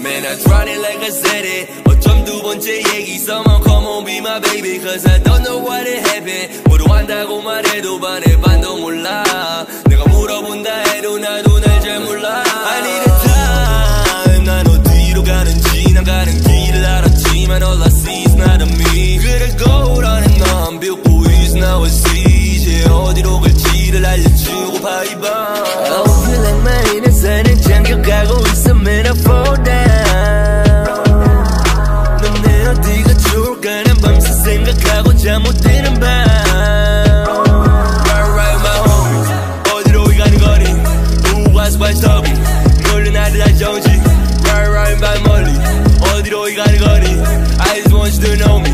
I run it like a city 어쩜 두 번째 얘기 Someone come on be my baby Cause I don't know what it happened 뭐로 한다고 말해도 반의 반도 몰라 생각하고 잠 못 드는 밤 Right right my homies 어디로 가는 거니 누가 스파이터비 놀는 나를 다 정지 Right right my 멀리 어디로 가는 거니 I just want you to know me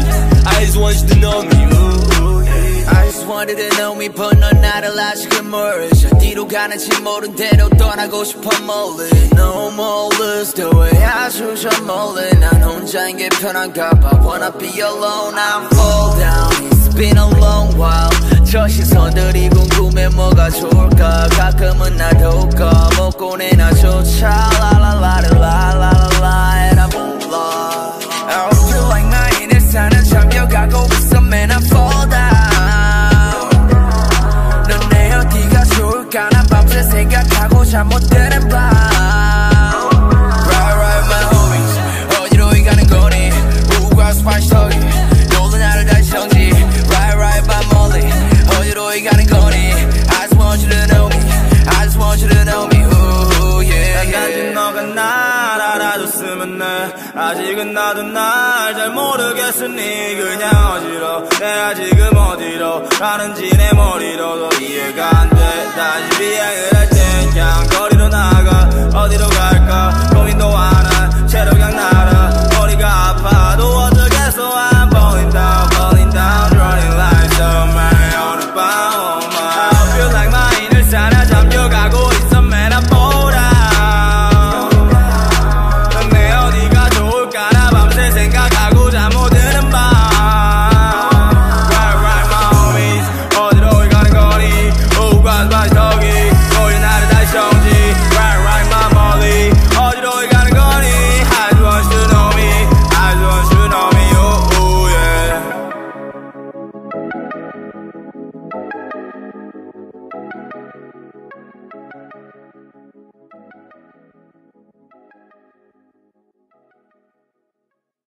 I just want you to know me ooh, ooh, yeah. I just wanted to know me but 넌 나를 아직은 모르지 어디로 가는지 모른 대로 떠나고 싶어 멀리 No more lose the way 아주 저 멀리 난 혼자인 게 편한가 봐. Wanna be alone I'm fall down. It's been a long while. 저 시선들이 궁금해 뭐가 좋을까. 가끔은 나도 꺼먹고 내나조차 라라라라라라라 And I'm lost I feel like 나의 내 산을 잠겨가고 있어 Man I fall down. 넌내 어디가 좋을까 난 밤새 생각하고 잠 못 드는 밤 아직은 나도 날 잘 모르겠으니 그냥 어지러 내가 지금 어디로 가는지 내 머리로도 이해가 안돼. 다시 비행을 할때 그냥